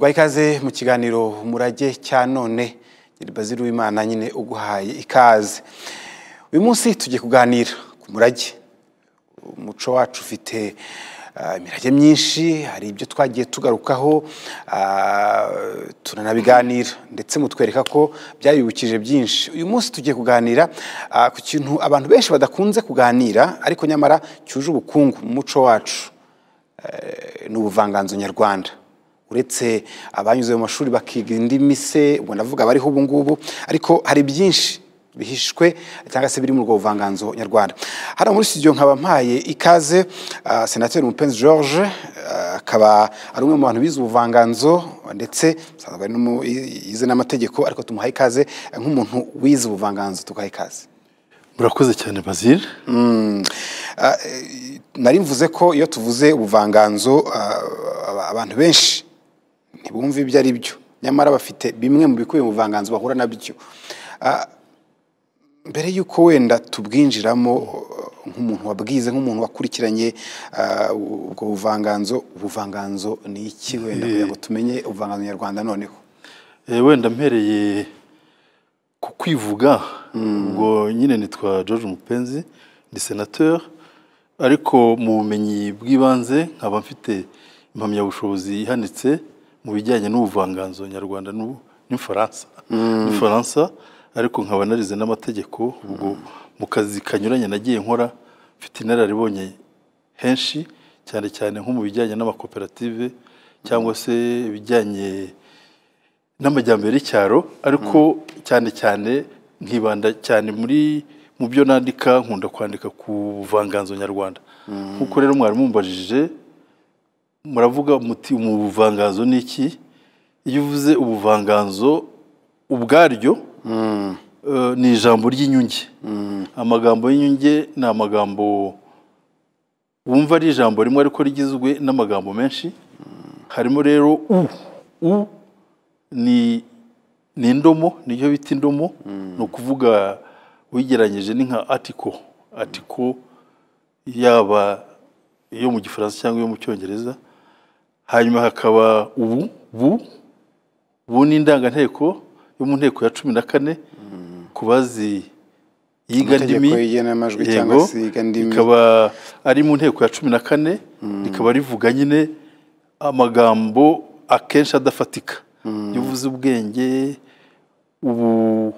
tugaha ikaze mu kiganiro umurage cya none Bazili w'Imana nyine uguhaye ikaze. Uyu munsi tugiye kuganira ku murage. Umuco wacu ufite ah, imirage myinshi hari ibyo twagiye tugarukaho ah, turanabiganira ndetse mutwereka ko byabibukije byinshi. Uyu munsi tugiye kuganira ah, ku kintu abantu benshi badakunze kuganira ariko nyamara cyuje ubukungu mu muco wacu. Ni ubuvanganzo nyarwanda. Uretse abanyuze mu mashuri bakiga indimi se ubwo ndavuga bariho ubu ngubu ariko hari byinshi bihishwe cyangwa se biri muri ubwo buvanganzo nyarwanda hano muri studio nkaba mpaye ikaze ah, senateri mupenzi george ah, akaba ari umwe mu bantu bize ubuvanganzo ndetse asanzwe yize n'amategeko ariko tumuhaye ikaze nk'umuntu wize ubuvanganzo tugaha ikaze murakoze cyane bazil Mm. Ah, eh, nari mvuze ko iyo tuvuze ubuvanganzo aba- abantu benshi ntibumva ibyo ari byo. Nyamara bafite bimwe mu bikubiye mu buvanganzo bahura na byo Ah, mbere y'uko wenda tubwinjiramo nk'umuntu wabwize nk'umuntu wakurikiranye ah, ubwo buvanganzo ubuvanganzo ni iki wenda? Kugira ngo tumenye ubuvanganzo nyarwanda noneho. Eh, wenda mpereye ku kwivuga ubwo nyine nitwa george mupenzi ndi senateur ariko mu bumenyi bw'ibanze nkaba mfite impamyabushobozi ihanitse mu bijyanye n'ubuvanganzo nyarwanda n'u- n'ifaransa n'ifaransa ariko nkaba narize n'amategeko ubwo mu kazi kanyuranye nagiye nkora mfite inararibonye henshi cyane cyane nko mu bijyanye n'amakoperative cyangwa se ibijyanye n'amajyambere y'icyaro ariko cyane cyane nkibanda cyane muri mu byo nandika nkunda kwandika ku buvanganzo nyarwanda. Nk'uko rero mwari mumbajije muravuga muti mu buvanganzo ni iki? Iyo uvuze ubuvanganzo ubwaryo eh, ni ijambo ry'inyunge. Amagambo y'inyunge ni amagambo wumva ari ijambo rimwe ariko rigizwe n'amagambo menshi. Harimo rero u. U ni ni indomo niyo bita indomo. Ni ukuvuga wigeranyije ni nka atiko. Atiko yaba iyo mu gifaransa cyangwa iyo mu cyongereza. Hanyuma hakaba ubu bu bu ni indanganteko yo mu nteko ya cumi na kane ku bazi yiga Amategeko ndimi. y'igenamajwi yego, rikaba ari mu nteko ya cumi na kane rikaba rivuga nyine amagambo akenshi adafatika. Iyo uvuze ubwenge ubu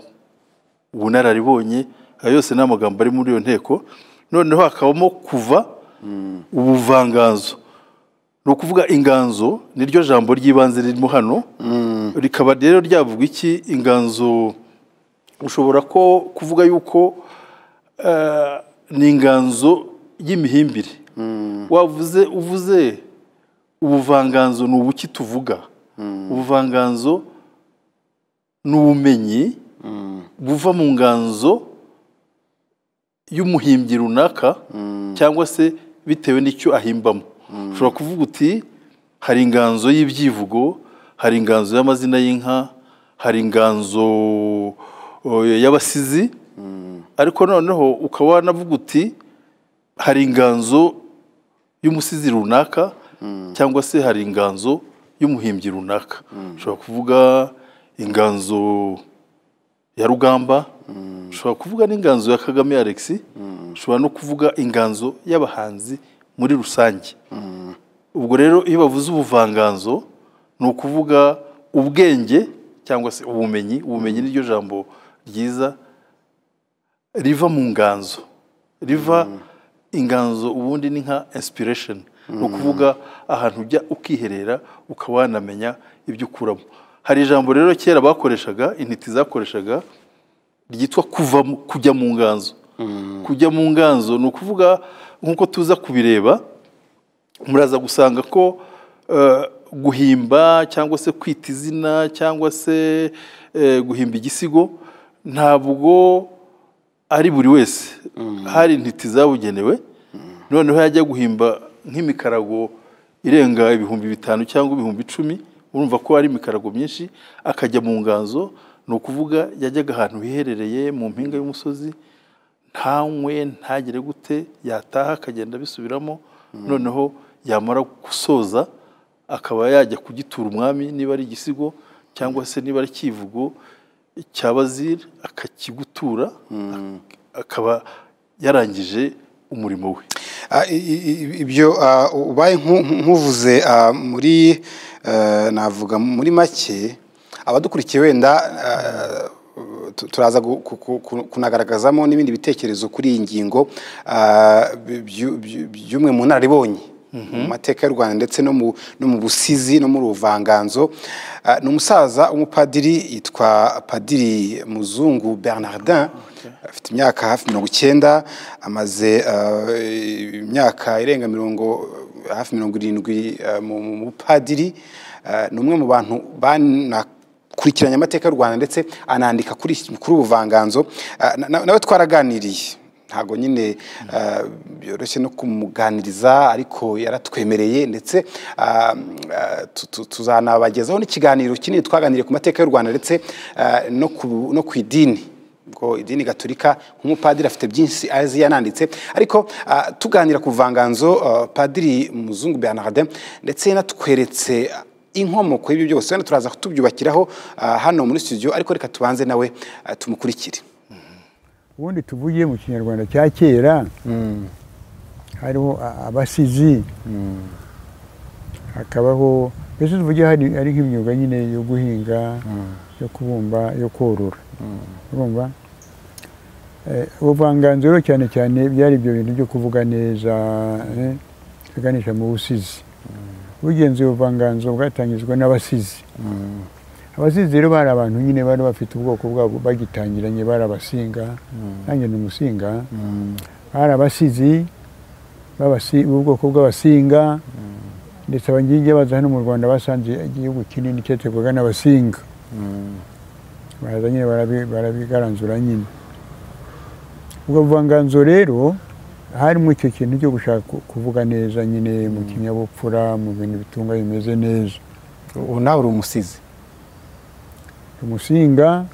ubunararibonye ayo yose ni amagambo ari muri iyo nteko. Noneho hakabamo kuva ubuvanganzo. Ni ukuvuga inganzo niryo jambo ry'ibanze ririmo hano. Rikaba rero ryavuga iki? Inganzo ushobora ko kuvuga yuko eh, ni inganzo y'imihimbire. Wavuze uvuze ubuvanganzo ni ubuki tuvuga? Ubuvanganzo ni ubumenyi buva mu nganzo y'umuhimbyi runaka cyangwa se bitewe n'icyo ahimbamo. Ushobora kuvuga uti hari inganzo y'ibyivugo hari inganzo y'amazina y'inka hari inganzo o, y'abasizi. Ariko noneho ukaba wanavuga uti hari inganzo y'umusizi runaka cyangwa se hari inganzo y'umuhimbyi runaka. Ushobora kuvuga inganzo ya rugamba ushobora kuvuga n'inganzo ya kagame alex ushobora no kuvuga inganzo y'abahanzi muri rusange. Ubwo rero iyo bavuze ubuvanganzo ni ukuvuga ubwenge cyangwa se ubumenyi ubumenyi niryo jambo ryiza riva mu nganzo. Riva inganzo ubundi ni nka inspiration. Ni ukuvuga ahantu ujya ukiherera ukaba wanamenya ibyo ukuramo. Hari ijambo rero kera bakoreshaga intiti zakoreshaga ryitwa kuva kujya mu nganzo. Kujya mu nganzo ni ukuvuga nk'uko tuza kubireba muraza gusanga ko eh, guhimba cyangwa se kwita izina cyangwa se eh, guhimba igisigo ntabwo ari buri wese. Hari intiti zabugenewe noneho yajya guhimba nk'imikarago irenga ibihumbi bitanu cyangwa ibihumbi icumi urumva ko ari imikarago myinshi akajya mu nganzo ni ukuvuga yajyaga ahantu hiherereye mu mpinga y'umusozi ntanywe ntagire gute yataha akagenda abisubiramo noneho yamara gusoza akaba yajya kugitura umwami niba ari igisigo cyangwa se niba ari icyivugo cya baziri akakigutura akaba yarangije umurimo we. Ah, ibyo ah, ubaye nku- nkuvuze ah, muri eh, navuga muri make abadukurikiye wenda turaza kunagaragazamo n'ibindi bitekerezo kuri iyi ngingo ah, byu- byu- by'umwe mu nararibonye mu mateka y'u rwanda ndetse no mu busizi no muri ubuvanganzo Ah, ni umusaza w'umupadiri yitwa padiri muzungu bernardin. Afite imyaka hafi mirongo icyenda amaze eh, imyaka irenga mirongo hafi mirongo irindwi mu bupadiri. Ni umwe mu bantu banakurikiranye amateka y'u rwanda ndetse anandika kuri Eh, na- na- nawe twaraganiriye. Ntabwo nyine eh, byoroshye no kumuganiriza ariko yaratwemereye ndetse ah, ah, tu- tu- tuzanabagezaho n'ikiganiro kinini twaganiriye ku mateka y'u rwanda ndetse ah, no ku- idini. Ubwo idini gaturika nk'umupadiri afite byinshi azi yananditse. Ariko ah, tuganira ku buvanganzo ah, padiri muzungu bernardin ndetse yanatweretse inkomoko y'ibyo byose. Wenda turaza tubyubakiraho ah, hano muri studio ariko reka tubanze nawe ah, tumukurikire. Ubundi tuvugiye mu kinyarwanda cya kera hariho a- abasizi. Hakabaho mbese tuvuge hari ari nk'imyuga nyine yo guhinga yo kubumba yo korora. Urumva? Eh, ubuvanganzo cyane cyane byari ibyo bintu byo kuvuga neza eh, biganisha mu busizi. Ubugenzuye ubuvanganzo bwatangizwa n'abasizi. Abasizi rero bari abantu nyine bari bafite ubwoko bwabo bagitangiranye bari abasinga nanjye ni umusinga. Bari abasizi b'ubwoko bw'abasinga. Ndetse abangigi baza hano mu rwanda basanze igihugu kinini cyategwaga n'abasinga. Baraza nyine barabi- barabigaranzura nyine. Ubwo buvanganzo rero harimo icyo kintu cyo gushaka ku- kuvuga neza nyine mu kinyabupfura mu bintu bitunga bimeze neza. Ubu nawe uri umusizi? Umusinga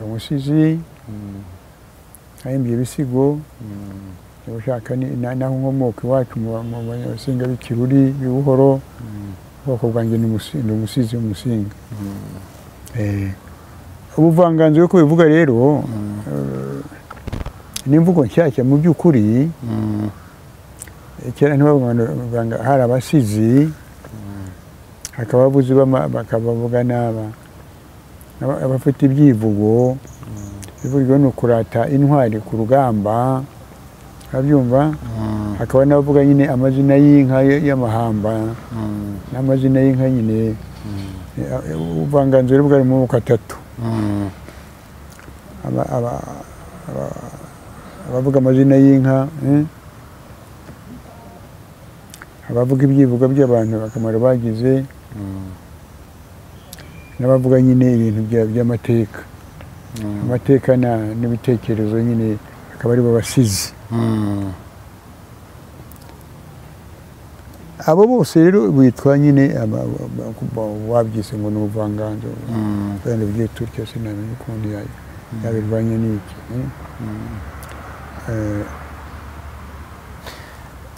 umusizi ahimbye ibisigo ushaka ni- na- naho nkomoka iwacu mu basinga b'ikiruri b'ubuhoro ubwoko bwanjye ni umusi- ni umusizi w'umusinga Eh, ubuvanganzo bwo kubivuga rero eh, ni imvugo nshyashya mu by'ukuri kera ntibavanga hari abasizi hakaba abavuzi b'ama- bakaba bavuga n'aba aba- abafite ibyivugo ibivugwa ni ukurata intwari ku rugamba urabyumva hakaba n'abavuga nyine amazina y'inka y'amahamba n'amazina y'inka nyine. Eh, ubuvanganzo rero bwari mu moko atatu abavuga amazina y'inka eh, abavuga ibyivugo by'abantu akamaro bagize n'abavuga nyine ibintu bya- by'amateka. Amateka na- n'ibitekerezo nyine akaba ari bo basizi. Abo bose rero bitwa nyine wabyise ngo ni ubuvanganzo wenda byitwa utyo sinamenya ukundi ya- yabirwanya n'iki? Eh,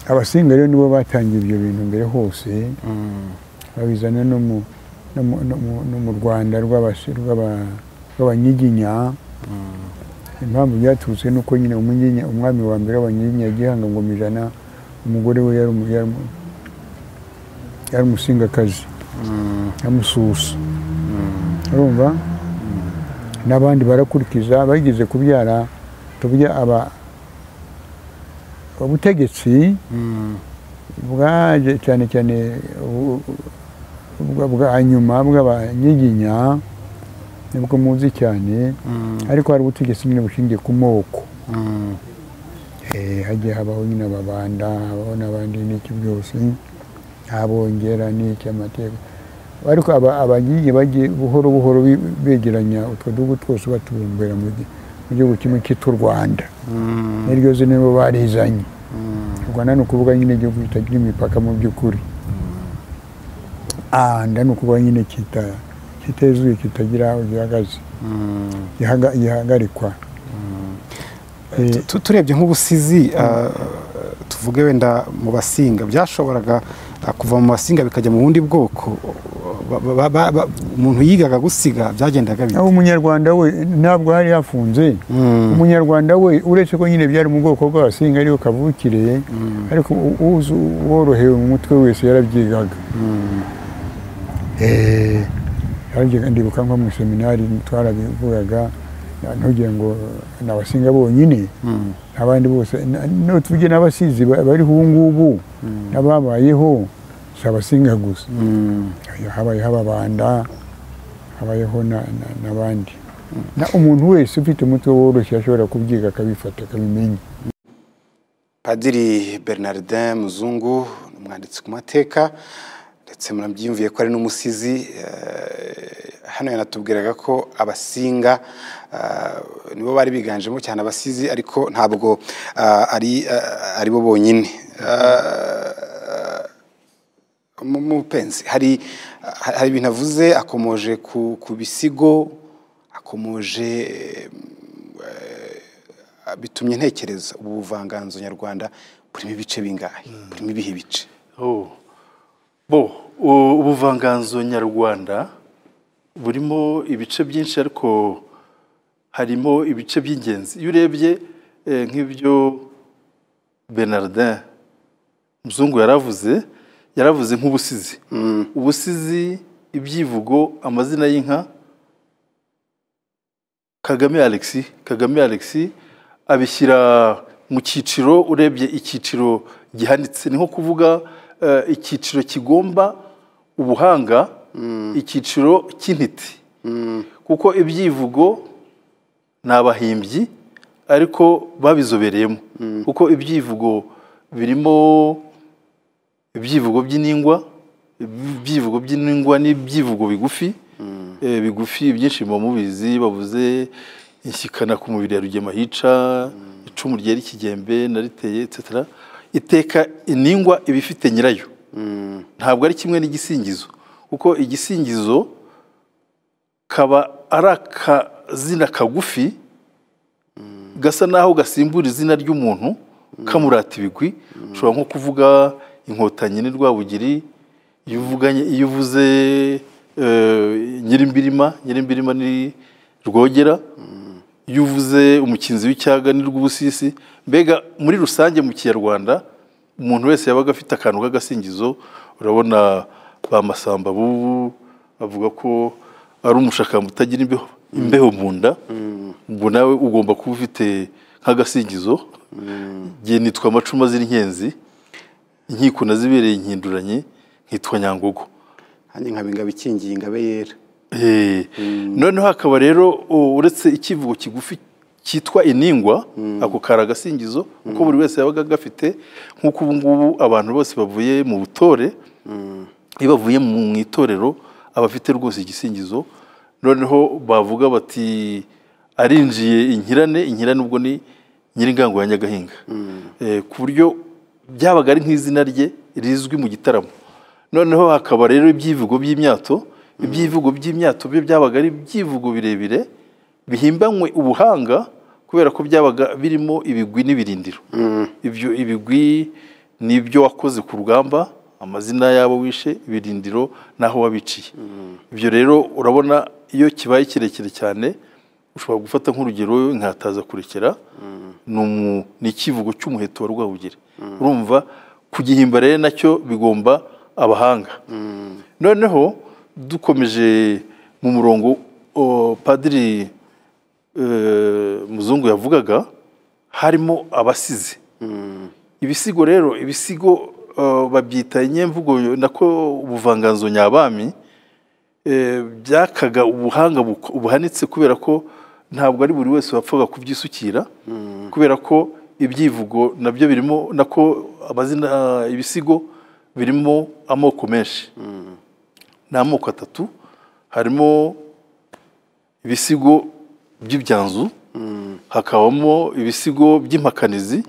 abasinga rero nibo batangiye ibyo bintu mbere hose. Babizana no mu rwanda rw'abanyiginya. Impamvu byaturutse ni uko nyine umwami wa mbere w'abanyiginya gihanga ngoma ijana umugore we yari umu- yari umu- yari umusingakazi. Yamususa urumva? N'abandi barakurikiza bageze kubyara tuvuge aba ubutegetsi bwaje cyane cyane bwa nyuma bw'abanyiginya ni bwo muzi cyane. Ariko hari ubutegetsi nyine bushingiye ku moko. Eh, hagiye habaho nyine ababanda habaho n'abandi n'iki byose. Abongera n'iki amateka. Ariko aba- abanyigi bagiye buhoro buhoro begeranya utwo duhugu twose batubumbira mu gi- mu gihugu kimwe cyitwa u rwanda. N'iryo zina nibo barizanye u rwanda ni ukuvuga nyine igihugu kitagira imipaka mu by'ukuri. Anda ni ukuvuga nyine kitezuye kitagira aho gihagaze gihaga- gihagarikwa Eh, Tu- turebye nk'ubusizi ah, tuvuge wenda mu basinga. Byashoboraga ah, kuva mu basinga bikajya mu bundi bwoko. Umuntu yigaga gusiga byagendaga bite? Umunyarwanda we ntabwo hari hafunze. Umunyarwanda we uretse ko nyine byari mu bwoko bw'abasinga ariyo kavukire ariko u- uzi worohewe mu mutwe wese yarabyigaga. Eh, yarabyigaga ndibuka nko mu seminari twarabivugaga ntugire ngo ni abasinga bonyine. Abandi bose n'abasizi ba- bariho ubu ngubu n'ababayeho. Si abasinga gusa habayeho ababanda habayeho na- na- n'abandi na umuntu wese ufite umutwe woroshye ashobora kubyiga akabifata akabimenya padiri bernardin muzungu ni umwanditsi ku mateka ndetse murabyiyumviye ko ari n'umusizi eh, hano yanatubwiraga ko abasinga ah, nibo bari biganjemo cyane abasizi ariko ntabwo ah, ari bo bonyine. Mupenzi hari hari ibintu avuze akomoje ku bisigo akomoje eh, bitumye ntekereza ubu buvanganzo nyarwanda burimo ibice bingahe? Burimo ibihe bice? Oh. bo ubuvanganzo nyarwanda burimo ibice byinshi ariko harimo ibice by'ingenzi. Iyo urebye eh, nk'ibyo bernardin muzungu yaravuze yaravuze nk'ubusizi. Ubusizi ibyivugo amazina y'inka. Kagame alexi kagame alexi abishyira mu cyiciro urebye icyiciro gihanitse. Ni nko kuvuga eh, icyiciro kigomba ubuhanga icyiciro cy'intiti. Kuko ibyivugo ni abahimbyi ariko babizobereyemo. Kuko ibyivugo birimo ibyivugo by'iningwa ibyivugo by'iningwa n'ibyivugo bigufi Eh, bigufi byinshi muba mubizi bavuze inshyikana ku mubiri ya rugema hica icumu ryera ikigembe nariteye etc iteka iningwa iba ifite nyirayo. Ntabwo ari kimwe n'igisingizo kuko igisingizo kaba ari akazina kagufi gasa naho gasimbura izina ry'umuntu kamurata ibigwi. Ushobora nko kuvuga inkotanyi ni rwabugiri iyo uvuganye iyo uvuze eh, nyirimbirima nyirimbirima ni rwogera iyo uvuze umukinzi w'icyaga ni rw'ubusisi mbega muri rusange mu kinyarwanda umuntu wese yabaga afite akantu k'agasingizo urabona ba masamba bubu bavuga ko ari umushakamba utagira imbeho imbeho mu nda ubwo nawe ugomba kuba ufite nk'agasingizo. Igihe nitwa amacuma z'inkenzi inkiko nazibereye inkinduranye nkitwa nyangogo hanjye nkaba ingabo ikingiye ingabe yera. Eh, noneho hakaba rero uretse ikivugo kigufi cyitwa iningwa ako kari agasingizo kuko buri wese yabaga agafite nk'uko ubu ngubu abantu bose bavuye mu butore iyo bavuye mu itorero aba afite rwose igisingizo noneho bavuga bati arinjiye inkirane inkirane ubwo ni nyiringango ya nyagahinga. Eh, ku buryo byabaga ari nk'izina rye rizwi mu gitaramo. Noneho hakaba rero ibyivugo by'imyato ibyivugo by'imyato byo byabaga ari ibyivugo birebire bihimbanywe ubuhanga kubera ko byabaga birimo ibigwi n'ibirindiro. Ibyo ibigwi ni ibyo wakoze ku rugamba amazina y'abo wishe ibirindiro n'aho wabiciye. Ibyo rero urabona iyo kibaye kirekire cyane ushobora gufata nk'urugero nkataza kurekera ni umu- ni ikivugo cy'umuheto wa rwabugiri. Urumva kugihimba rero na cyo bigomba abahanga. Noneho dukomeje mu murongo padiri eh, muzungu yavugaga harimo abasizi ibisigo rero ibisigo babyita inyemvugo nako ubuvanganzo nyabami eh, byakaga ubuhanga buhanitse kubera ko ntabwo ari buri wese wapfaga kubyisukira kubera ko ibyivugo na byo birimo nako amazina ibisigo birimo amoko menshi. Ni amoko atatu harimo ibisigo by'ibyanzu hakabamo ibisigo by'impakanizi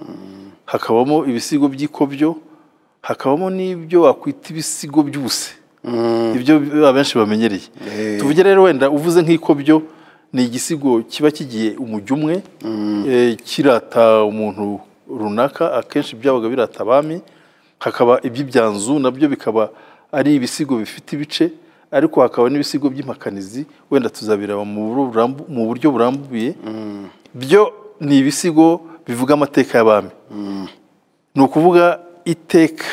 hakabamo ibisigo by'ikobyo hakabamo n'ibyo wakwita ibisigo by'ubuse. Ibyo abenshi bamenyereye. Tuvuge rero wenda uvuze nk'ikobyo ni igisigo kiba kigiye umujyo umwe eh, kirata umuntu runaka akenshi byabaga birata abami hakaba iby'ibyanzu na byo bikaba ari ibisigo bifite ibice ariko hakaba n'ibisigo by'impakanizi wenda tuzabireba mu buryo burambuye. Byo ni ibisigo bivuga amateka y'abami. Ni ukuvuga iteka.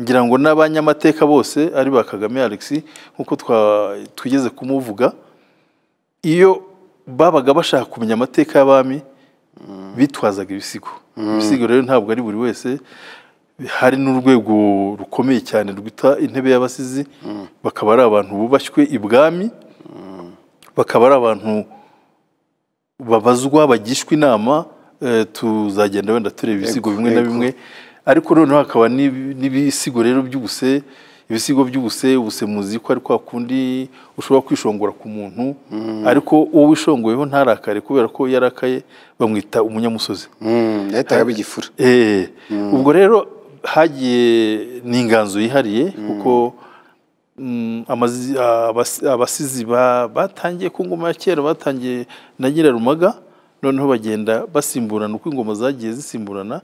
Ngira ngo n'abanyamateka bose ari ba kagame alex nk'uko twigeze kumuvuga iyo babaga bashaka kumenya amateka y'abami bitwazaga ibisigo. Ibisigo rero ntabwo ari buri wese. Hari n'urwego rukomeye cyane rwita intebe y'abasizi bakaba ari abantu bubashywe ibwami bakaba ari abantu babazwa bagishwa inama eh, tuzagenda wenda tureba ibisigo bimwe na bimwe. Ariko noneho hakaba n'ib- n'ibisigo rero by'ubuse ibisigo by'ubuse ubuse muzi ko ari kwa kundi ushobora kwishongora ku muntu ariko uwo wishongoyeho ntarakare kubera ko yarakaye bamwita umunyamusozi. Mm, yahitaga bigifura Eh, ubwo rero hagiye ni inganzo yihariye kuko mm, abasizi ba- batangiye ku ngoma ya kera batangiye na nyirarumaga noneho bagenda basimburana uko ingoma zagiye zisimburana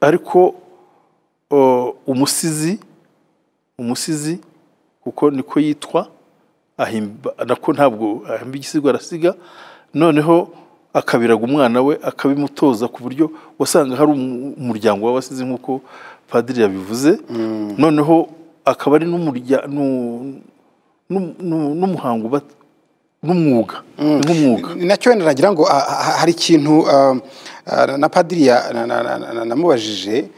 ariko o, umusizi umusizi kuko niko yitwa ahimba nako ntabwo ahimba igisigo arasiga noneho akabiraga umwana we akabimutoza ku buryo wasanga hari umu- umuryango w'abasizi nk'uko padiri yabivuze noneho akaba ari n'umuhango n'umwuga ni nk'umwuga. Nacyo wenda nagira ngo hari ikintu ah, ah, na padiri namubajije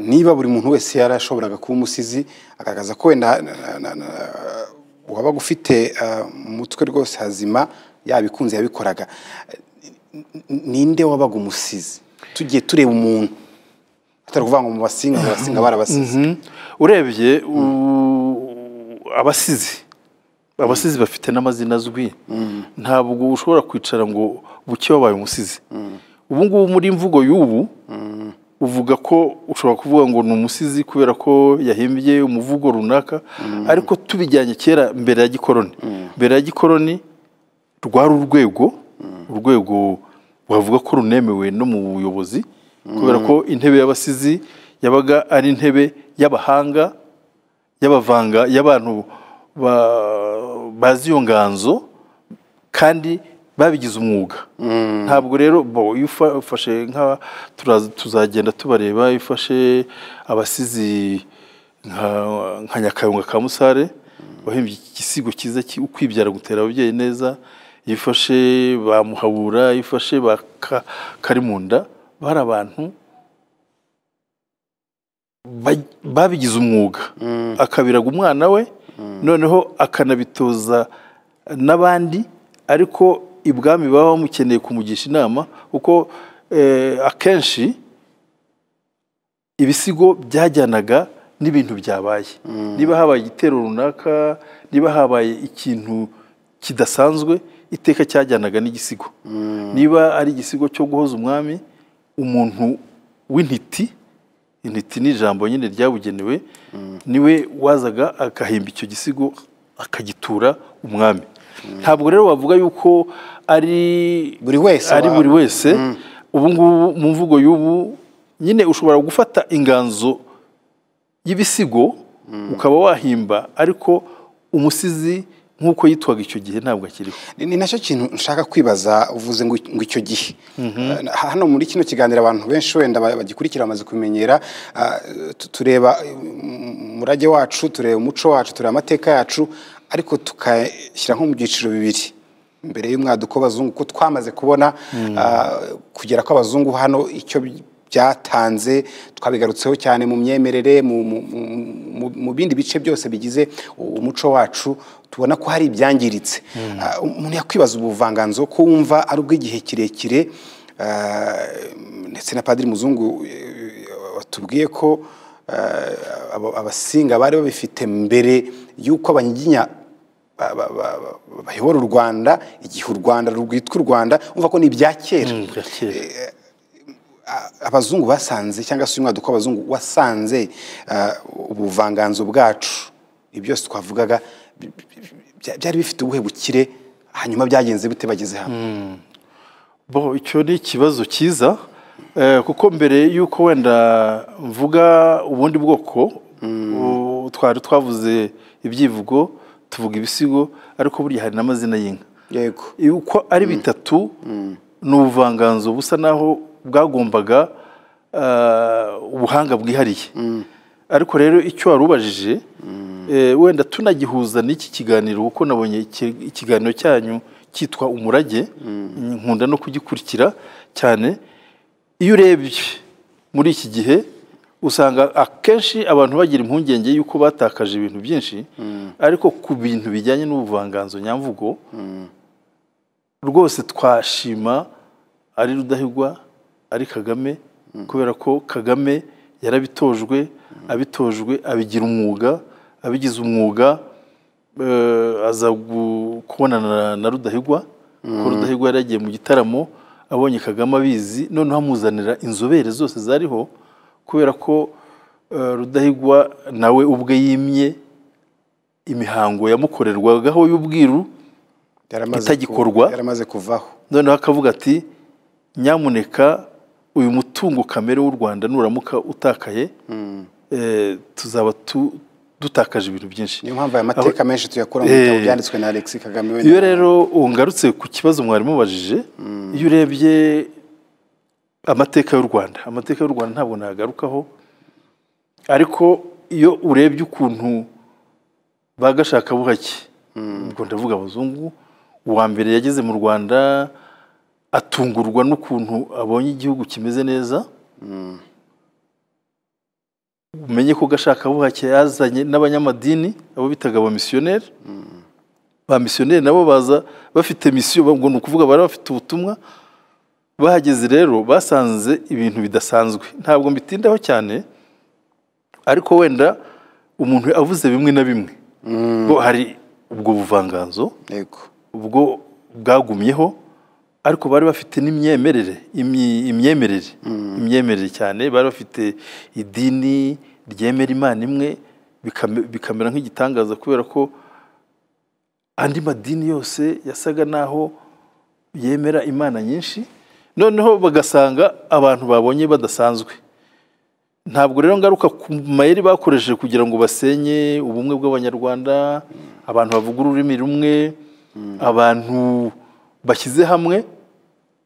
niba buri muntu wese yarashoboraga kuba umusizi agaragaza ko wenda wabaga ufite ah, mu mutwe rwose hazima yabikunze yabikoraga. Ninde wabaga umusizi? Tugiye tureba umuntu. Atari ukuvuga ngo mu basinga mu basinga barabasizi Mhm. urebye abasizi. Abasizi bafite n'amazina azwi. Ntabwo ushobora kwicara ngo buke wabaye umusizi. Ubu ngubu muri mvugo y'ubu uvuga ko ushobora kuvuga ngo ni umusizi kubera ko yahimbye umuvugo runaka ariko tubijyanye kera mbere ya gikoroni. Mbere ya gikoroni rwari urwego urwego wavuga ko runemewe no mu buyobozi kubera ko intebe y'abasizi yabaga ari intebe y'abahanga y'abavanga y'abantu ba- bazi iyo nganzo kandi babigize umwuga. Ntabwo rero bo iyo ufa- ufashe nka tuzagenda tubareba iyo ufashe abasizi nka nyakayonga ka musare wahimbye igisigo cyiza ukwibyara gutera ababyeyi neza iyo ufashe ba muhabura iyo ufashe ba Ka- karimunda bari abantu ba- babigize umwuga. Akabiraga umwana we noneho akanabitoza n'abandi ariko ibwami baba bamukeneye kumugisha inama kuko eh, akenshi ibisigo byajyanaga n'ibintu byabaye. Niba habaye igitero runaka niba habaye ikintu kidasanzwe iteka cyajyanaga n'igisigo. Niba ari igisigo cyo guhoza umwami umuntu w'intiti intiti ni ijambo nyine ryabugenewe ni we wazaga agahimba icyo gisigo akagitura umwami. Ntabwo rero wavuga yuko ari Buri wese ari buri wese. Ubu ngubu mu mvugo y'ubu nyine ushobora gufata inganzo y'ibisigo ukaba wahimba ariko umusizi nk'uko yitwaga icyo gihe ntabwo akiriho. Ni na cyo kintu nshaka kwibaza uvuze ngo icyo gihe. Eh, hano muri kino kiganiro abantu benshi wenda ba- bagikurikira bamaze kumenyera ah, tu- tureba mm, umurage wacu tureba umuco wacu tureba amateka yacu ariko tukashyira nko mu byiciro bibiri. Mbere y'umwaduko w'abazungu ko twamaze kubona ah, kugera kw'abazungu hano icyo byatanze twabigarutseho cyane mu myemerere mu, bindi bice byose bigize umuco wacu tubona ko hari ibyangiritse. Ah, umuntu yakwibaza ubuvanganzo ko wumva ari ubw'igihe kirekire ah, ndetse na padiri muzungu eh, watubwiye ko abasinga bari babifite mbere y'uko abanyiginya ba- ba- ba- ba- bayobora u rwanda igihe u rwanda rwitwa u rwanda umva ko ni ibya kera. Bya kera. abazungu basanze cyangwa se umwaduko w'abazungu wasanze ah, ubuvanganzo bwacu. Ibi byose twavugaga byari bifite ubuhe bukire hanyuma byagenze bite bageze hano bo icyo ni ikibazo cyiza Eh, kuko mbere y'uko wenda mvuga ubundi bwoko u- twari twavuze ibyivugo tuvuga ibisigo ariko burya hari n'amazina y'inka. Yego. Uko ari bitatu ni ubuvanganzo busa naho bwagombaga ah, ubuhanga bwihariye. Ariko rero icyo wari ubajije eh, wenda tunagihuza n'iki kiganiro kuko nabonye iki- ikiganiro cyanyu cyitwa umurage nkunda no kugikurikira cyane. Iyo urebye muri iki gihe usanga akenshi abantu bagira impungenge y'uko batakaje ibintu byinshi ariko ku bintu bijyanye n'ubuvanganzo nyamvugo rwose twashima ari rudahigwa ari kagame kubera ko kagame yarabitojwe abitojwe abigira umwuga abigize umwuga eh, aza kubonana na- na rudahigwa kuko rudahigwa yari yagiye mu gitaramo abonye kagame abizi noneho amuzanira inzobere zose zariho kubera ko eh, rudahigwa nawe ubwe yimye imihango yamukorerwagaho y'ubwiru itagikorwa. yaramaze kuvaho. Noneho akavuga ati nyamuneka uyu mutungo kamere w'u rwanda nuramuka utakaye eh, tuzaba tu- dutakaje ibintu byinshi. Niyo mpamvu aya mateka menshi tuyakura mu Eh, bitabo byanditswe na Alexis Kagame iyo rero ungarutse ku kibazo mwari mubajije iyo urebye amateka y'u rwanda. Amateka y'u rwanda ntabwo nagarukaho ariko iyo urebye ukuntu bagashaka buhake ubwo ndavuga abazungu uwa mbere yageze mu rwanda atungurwa n'ukuntu abonye igihugu kimeze neza. Umenye ko gashaka buhake yazanye n'abanyamadini abo bitaga abamisiyoneri. Ba misiyoneri nabo baza bafite misiyo ngo ni ukuvuga bari bafite ubutumwa. Bahageze rero basanze ibintu bidasanzwe. Ntabwo mbitindaho cyane ariko wenda umuntu avuze bimwe na bimwe. Bo hari ubwo buvanganzo ubwo bwagumyeho ariko bari bafite n'imyemerere imyemerere. Imyemerere cyane bari bafite idini ryemera imana imwe bikame- bikamera nk'igitangaza kubera ko andi madini yose yasaga naho yemera imana nyinshi. Noneho bagasanga abantu babonye badasanzwe. Ntabwo rero ngaruka ku mayeri bakoresheje kugira ngo basenye ubumwe bw'abanyarwanda abantu bavuga ururimi rumwe abantu bashyize hamwe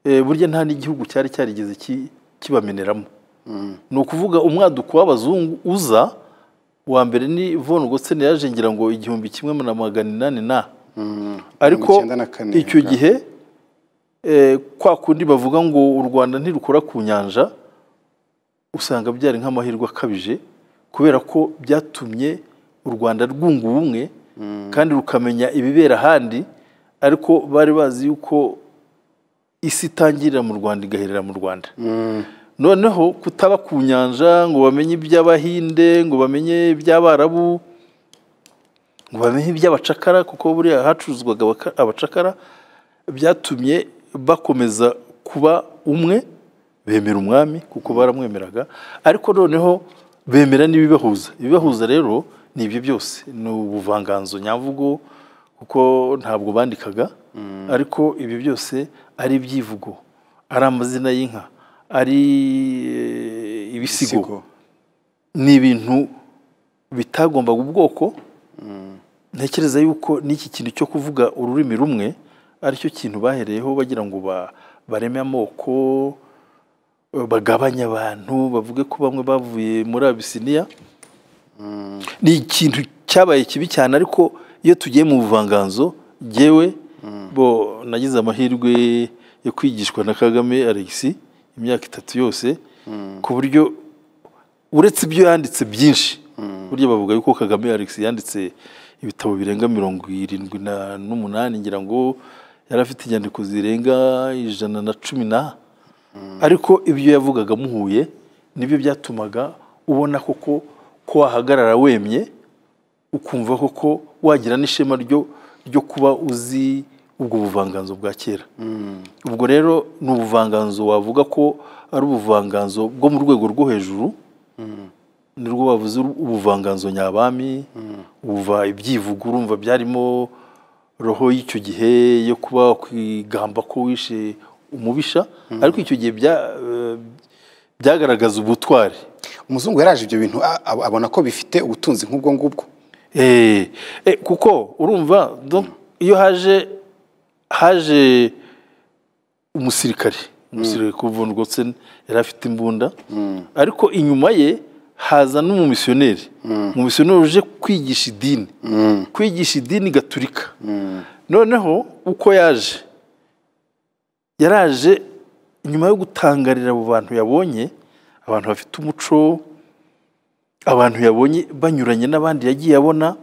eh, burya nta n'igihugu cyari cyarigeze ki- kibameneramo. Ni ukuvuga umwaduko w'abazungu uza uwa mbere ni von Gotzen yaje ngira ngo igihumbi kimwe na magana inani na. Ariko na kane, icyo gihe kwa kundi bavuga ngo u rwanda ntirukora ku nyanja usanga byari nk'amahirwe akabije kubera ko byatumye u rwanda rwunga ubumwe kandi rukamenya ibibera ahandi ariko bari bazi yuko isi itangirira mu rwanda igaherera mu rwanda. Noneho kutaba ku nyanja ngo bamenye iby'abahinde ngo bamenye iby'abarabu ngo bamenye iby'abacakara kuko buriya hacuruzwaga abacakara byatumye bakomeza kuba umwe bemera umwami kuko baramwemeraga ariko noneho bemera n'ibibahuza. Ibibahuza rero ni ibyo byose. Ni ubuvanganzo nyamvugo kuko ntabwo bandikaga ariko ibi byose ari ibyivugo ari amazina y'inka ari eh, ibisigo. Ibisigo. ni ibintu bitagombaga ubwoko. Ntekereza yuko n'iki kintu cyo kuvuga ururimi rumwe ari cyo kintu bahereyeho bagira ngo ba- bareme amoko bagabanye abantu bavuge ko bamwe bavuye muri abisiniya ni ikintu cyabaye kibi cyane ariko iyo tugiye mu buvanganzo jyewe bo nagize amahirwe yo kwigishwa na kagame alexis imyaka itatu yose ku buryo uretse ibyo yanditse byinshi. Burya bavuga yuko kagame alexis yanditse ibitabo birenga mirongo irindwi na- n'umunani ngira ngo yari afite inyandiko zirenga ijana na cumi na ariko ibyo yavugaga muhuye ni byo byatumaga ubona koko ko wahagarara wemye ukumva koko wagira n'ishema ryo ryo kuba uzi ubwo buvanganzo bwa kera. Ubwo rero ni ubuvanganzo wavuga ko ari ubuvanganzo bwo mu rwego rwo hejuru nirwo bavuze ubuvanganzo nyabami ubuva ibyivugo urumva byarimo roho y'icyo gihe yo kuba kwigamba ko wishe umubisha ariko icyo gihe eh, byagaragaza ubutwari. Umuzungu yaraje ibyo bintu abona ko bifite ubutunzi nk'ubwo ngubwo. Eh, eh, kuko urumva donc, iyo haje haje umusirikare umusirikare kuva Rwotsen yari afite imbunda. Ariko inyuma ye haza n'umumisiyoneri. Umumisiyoneri uje kwigisha idini. Kwigisha idini gaturika. Noneho uko yaje? Yaraje nyuma yo gutangarira abo bantu yabonye abantu bafite umuco abantu yabonye banyuranye n'abandi yagiye abona.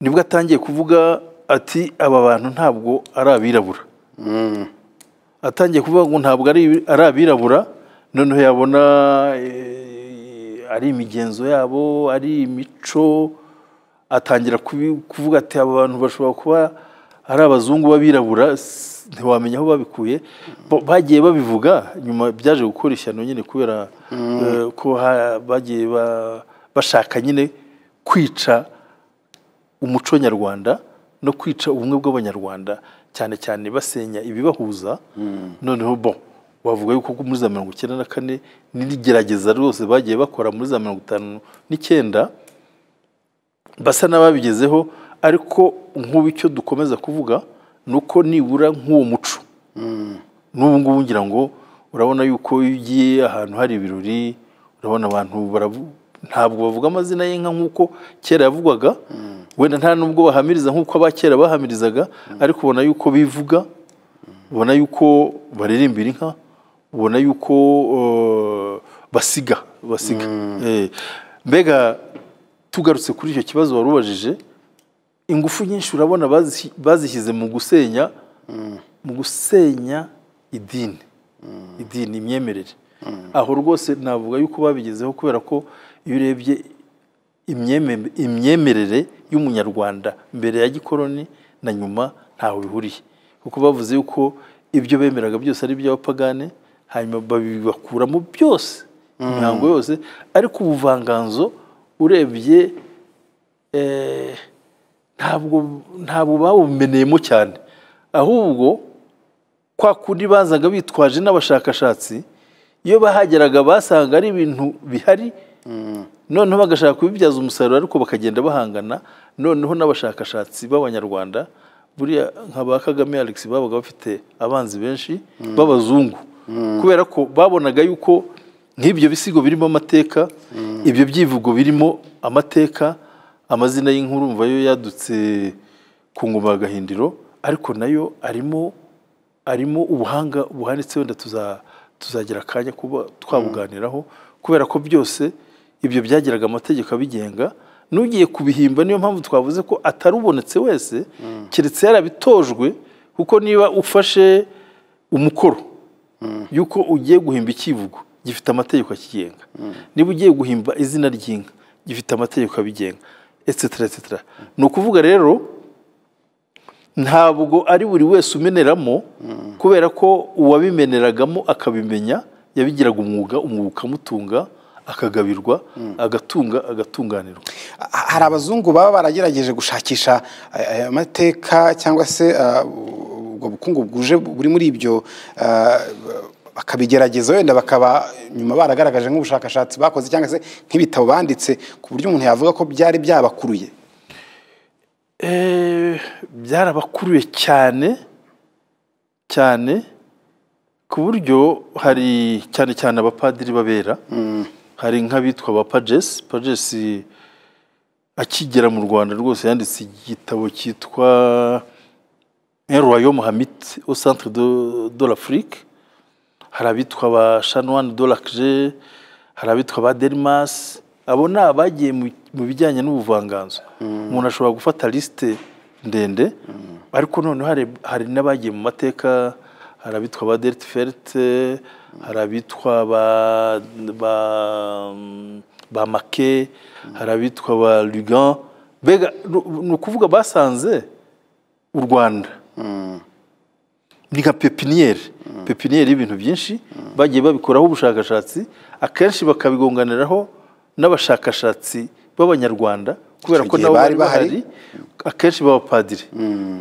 Nibwo atangiye kuvuga ati aba bantu ntabwo ari abirabura. Atangiye kuvuga ngo ntabwo ari ari abirabura noneho yabona eh, ari imigenzo yabo ari imico atangira kuvuga ati aba bantu bashobora kuba ari abazungu b'abirabura ntiwamenya aho babikuye. Bagiye babivuga nyuma byaje gukora ishyano nyine kubera eh, ko bagiye ba- bashaka nyine kwica umuco nyarwanda no kwica ubumwe bw'abanyarwanda cyane cyane basenya ibibahuza. Noneho bo bavuga yuko muri za mirongo icyenda na kane n'igerageza rwose bagiye bakora muri za mirongo itanu n'icyenda basa n'ababigezeho ariko nk'ubu icyo dukomeza kuvuga ni uko nibura nk'uwo muco. N'ubu ngubu ngira ngo urabona yuko iyo ugiye ahantu hari ibirori urabona abantu ntabwo bavuga amazina y'inka nk'uko kera yavugwaga. Wenda nta nubwo bahamiriza nk'uko abakera bahamirizaga ariko ubona yuko bivuga ubona yuko baririmbira inka ubona yuko eh, basiga basiga. Eh, mbega tugarutse kuri icyo kibazo wari ubajije ingufu nyinshi urabona bazi- bazishyize mu gusenya mu gusenya idini. Idini imyemerere. Aho rwose navuga yuko babigezeho kubera ko iyo urebye imyeme- imyemerere y'umunyarwanda mbere ya gikoroni na nyuma ntaho bihuriye. Kuko bavuze yuko ibyo bemeraga byose ari iby'abapagane hanyuma babibakuramo byose imihango yose. Ariko ubuvanganzo urebye eh, ntabwo ntabwo babumeneyemo cyane. Ahubwo kwa kundi bazaga bitwaje n'abashakashatsi iyo bahageraga basanga ari ibintu bihari noneho bagashaka kubibyaza umusaruro ariko bakagenda bahangana noneho n'abashakashatsi b'abanyarwanda buriya nka ba kagame alex babaga bafite abanzi benshi b'abazungu. Kubera ko babonaga yuko nk'ibyo bisigo birimo amateka ibyo byivugo birimo amateka amazina y'inkuru mva yo yadutse ku ngoma ya gahindiro ariko na yo arimo arimo ubuhanga buhanitse wenda tuza- tuzagira akanya kuba twabuganiraho kubera ko byose ibyo byagiraga amategeko abigenga n'ugiye kubihimba niyo mpamvu twavuze ko atarubonetse wese keretse yarabitojwe kuko niba ufashe umukoro. Yuko ugiye guhimba icyivugo gifite amategeko akigenga. Niba ugiye guhimba izina ry'inka gifite amategeko abigenga etc etc ni ukuvuga rero ntabwo ari buri wese umeneramo kubera ko uwabimeneragamo akabimenya yabigiraga umwuga umwuga ukamutunga akagabirwa agatunga agatunganirwa. Ha- hari abazungu baba baragerageje gushakisha aya aya mateka cyangwa se ah, ubwo bukungu bwuje buri muri ibyo ah, bakabigerageza wenda bakaba nyuma baragaragaje nk'ubushakashatsi bakoze cyangwa se nk'ibitabo banditse ku buryo umuntu yavuga ko byari byabakuruye. Eh, byarabakuruye cyane cyane ku buryo hari cyane cyane abapadiri babera hari nk'abitwa ba pagesi pagesi akigera mu rwanda rwose yanditse igitabo cyitwa un royaume hamite au centre de, de l'afrique. Hari abitwa de l'acre hari abitwa ba dermas abo ni abagiye mu- bijyanye n'ubuvanganzo. Umuntu ashobora gufata lisite ndende. Ariko noneho hari, n'abagiye mu mateka. Hari abitwa ba dertiferte hari abitwa ba, make hari abitwa ba lugan. Mbega ni ukuvuga basanze u rwanda ni nka pepiniyeri pepiniyeri y'ibintu byinshi bagiye babikoraho ubushakashatsi akenshi bakabigonganiraho n'abashakashatsi b'abanyarwanda kubera ko nabo bari bahari? akenshi babapadiri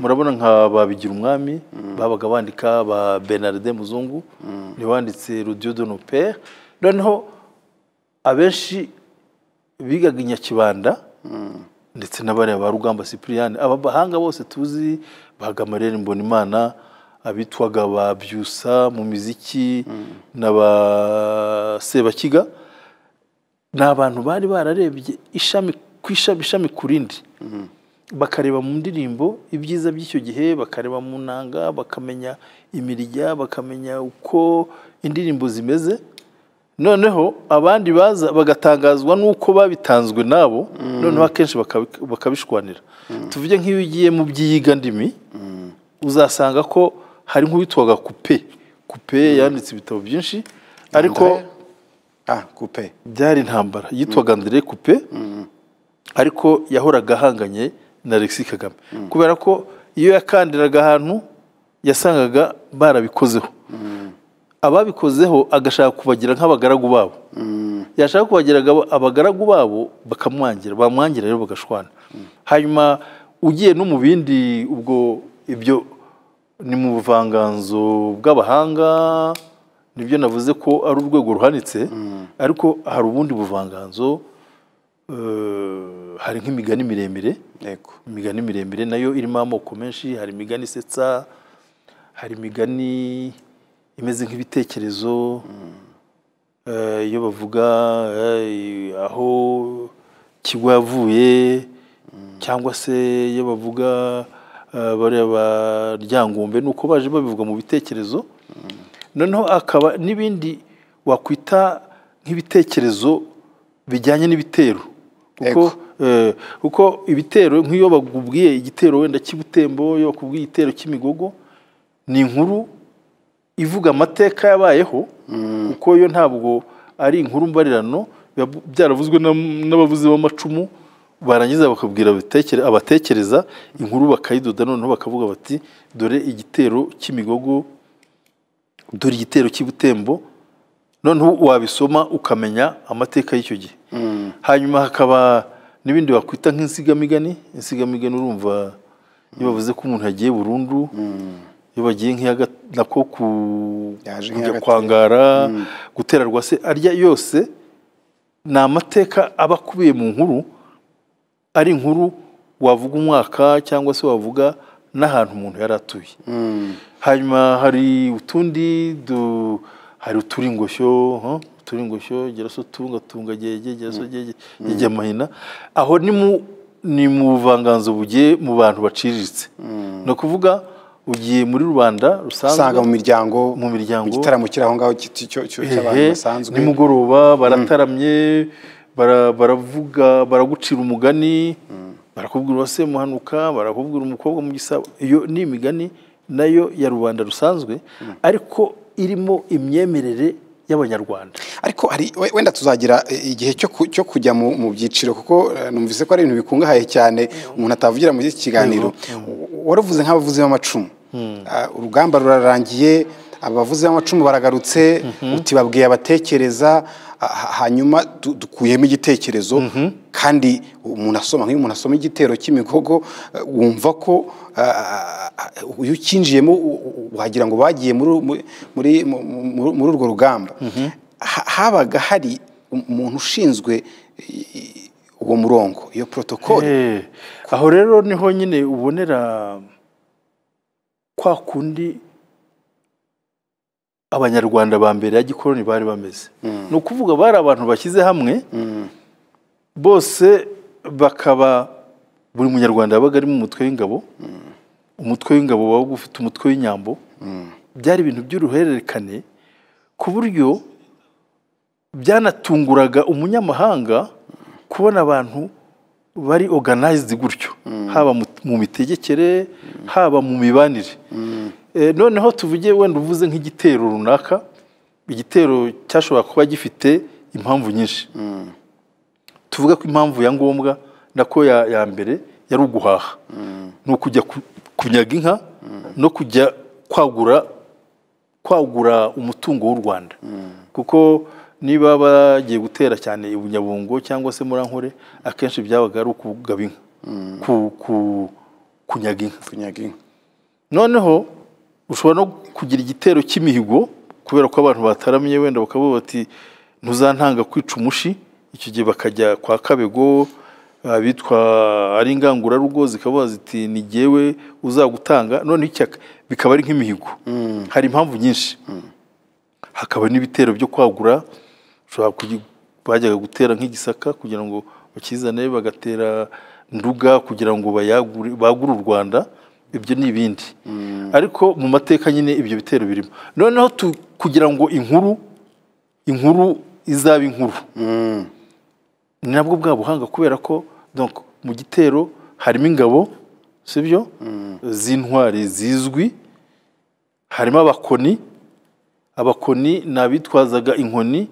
murabona nka babigira umwami babaga bandika ba benarde muzungu ni we wanditse rudiyo de pere noneho abenshi bigaga i nyakibanda ndetse n'abariya ba rugamba aba bahanga bose tuzi ba gamarere mbonimana abitwaga ba byusa mu miziki na ba sebakiga ni abantu bari bararebye ishami ku ishami ishami ku rindi bakareba mu ndirimbo ibyiza by'icyo gihe bakareba mu nanga bakamenya imirya bakamenya uko indirimbo zimeze. Noneho abandi baza bagatangazwa n'uko babitanzwe nabo noneho akenshi bakabi- bakabishwanira. Tuvuge nk'iyo ugiye mu by'iyiga ndimi uzasanga ko hari nk'uwitwaga kupe kupe yanditse ibitabo byinshi ariko André? ah byari intambara. Yitwaga André Coupe ariko yahoraga ahanganye na Alexis Kagame. Kubera ko iyo yakandiraga ahantu yasangaga barabikozeho. Ababikozeho agashaka kubagira nk'abagaragu babo. Yashaka kubagira aba- abagaragu babo bakamwangira bamwangira rero bagashwana. Hanyuma ugiye no mu bindi ubwo ibyo ni mu buvanganzo bw'abahanga ni byo navuze ko ari urwego ruhanitse ariko hari ubundi buvanganzo eh, hari nk'imigani miremire. Imigani miremire na yo irimo amoko menshi hari imigani isetsa hari imigani imeze nk'ibitekerezo eh, iyo bavuga eh, aho kigwa yavuye cyangwa se iyo bavuga eh, bariya ba ryangombe nuko baje babivuga mu bitekerezo. Noneho akaba n'ibindi wakwita nk'ibitekerezo bijyanye n'ibitero. Kuko ibitero nk'iyo bakubwiye igitero wenda cy'ubutembo iyo bakubwiye igitero cy'imigogo ni inkuru ivuga amateka yabayeho kuko yo ntabwo ari inkuru mbarirano byaravuzwe n'abavuzi b'amacumu barangiza bakabwira abatekere- abatekereza inkuru bakayidoda noneho bakavuga bati dore igitero cy'imigogo dore igitero cy'ubutembo noneho wabisoma ukamenya amateka y'icyo gihe. Hanyuma hakaba n'ibindi wakwita nk'insigamigani insigamigani urumva iyo bavuze ko umuntu yagiye burundu iyo bagiye nk'iyaga nako kujya kwangara gutera rwase arya yose ni amateka aba akubiye mu nkuru ari inkuru wavuga umwaka cyangwa se wavuga n'ahantu umuntu yari atuye. Hanyuma hari utundi du- hari uturingoshyo uturingoshyo gera so tunga tunga gege gera so gege gege amahina aho ni mu ni mu buvanganzo bugiye mu bantu baciriritse ni ukuvuga ugiye muri rubanda usanga mu miryango mu miryango. igitaramo kiri aho ngaho cy- cy- cy- cy'abantu basanzwe. Nimugoroba barataramye bara- baravuga baragucira umugani barakubwira uwase muhanuka barakubwira umukobwa mu gisabo iyo ni imigani na yo ya rubanda rusanzwe ariko irimo imyemerere y'abanyarwanda. Ariko hari we- wenda tuzagira eh, igihe cyo ku- cyo kujya mu byiciro kuko eh, numvise ko ari ibintu bikungahaye cyane umuntu atavugira muri iki kiganiro. Waravuze nk'abavuzi b'amacumu. Ah, urugamba rurarangiye abavuzi b'amacumu baragarutse uti babwiye abatekereza hanyuma du- dukuyemo igitekerezo kandi umuntu asoma nk'iyo umuntu asoma igitero cy'imigogo eh, wumva ko ah, ah, iyo ukinjiyemo wagira ngo bagiye muri muri mu- mu- muri urwo rugamba. Ha- habaga hari umuntu ushinzwe uwo murongo iyo protokole Eh, aho rero ni ho nyine ubonera kwa kundi abanyarwanda ba mbere ya gikoroni bari bameze. Ni ukuvuga bari abantu bashyize hamwe bose bakaba buri munyarwanda yabaga ari mu mutwe w'ingabo umutwe w'ingabo wabaga ufite umutwe w'inyambo byari ibintu by'uruhererekane ku buryo byanatunguraga umunyamahanga kubona abantu bari organized gutyo. Haba mu- mitegekere haba mu mibanire. Noneho tuvuge wenda uvuze nk'igitero runaka igitero cyashobora kuba gifite impamvu nyinshi. Tuvuge ko impamvu ya ngombwa nako ya, mbere yari uguhaha. Ni ukujya ku- kunyaga inka no kujya kwagura kwagura umutungo w'u Rwanda. Kuko niba bagiye gutera cyane i bunyabungo cyangwa se muri ankore akenshi byabaga ari ukugaba inka. Kunyaga inka. Noneho ushobora no kugira igitero cy'imihigo kubera ko abantu bataramye wenda bakavuga bati ntuzantanga kwica umushi. Icyo gihe bakajya kwa kabego abitwa ari ingangurarugo zikavuga ziti ni jyewe uzagutanga. Noneho icyaka bikaba ari nk'imihigo. Hari impamvu nyinshi. Hakaba n'ibitero byo kwagura bajyaga gutera nk'igisaka kugira ngo bakizane bagatera nduga kugira ngo bayagure bagure u rwanda. Ibyo ni ibindi. Ariko mu mateka nyine ibyo bitero birimo. Noneho kugira ngo inkuru inkuru izabe inkuru. Ni nabwo bwa buhanga kubera ko mu gitero harimo ingabo sibyo? Z'intwari zizwi harimo abakoni abakoni ni abitwazaga inkoni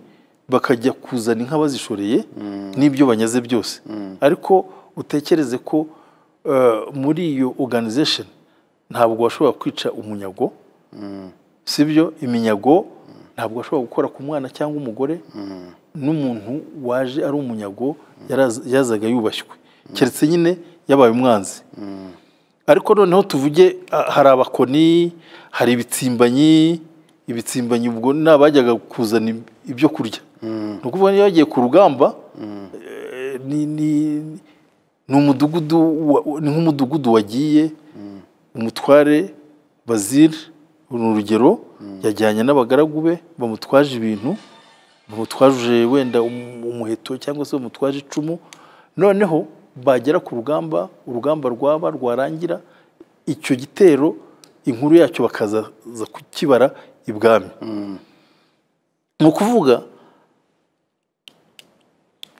bakajya kuzana inka bazishoreye n'ibyo banyaze byose. Ariko utekereze ko muri iyo organization ntabwo washobora kwica umunyago sibyo? Iminyago ntabwo washobora gukora ku mwana cyangwa umugore n'umuntu waje ari umunyago yazaga yubashywe. Keretse nyine yabaye umwanzi. Ariko noneho tuvuge ah, hari abakoni hari ibitsimbanyi ibitsimbanyi ubwo ni abajyaga kuzana ib- ibyo kurya. Ni ukuvuga niyo yagiye ku rugamba eh, ni umudugudu ni nk'umudugudu wagiye umutware bazire ni urugero yajyanye n'abagaragu be bamutwaje ibintu bamutwaje wenda um- umuheto cyangwa se bamutwaje icumu. Noneho bagera ku rugamba urugamba rwaba rwarangira icyo gitero inkuru yacyo bakaza za kukibara ibwami. Ni ukuvuga